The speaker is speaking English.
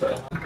Bye.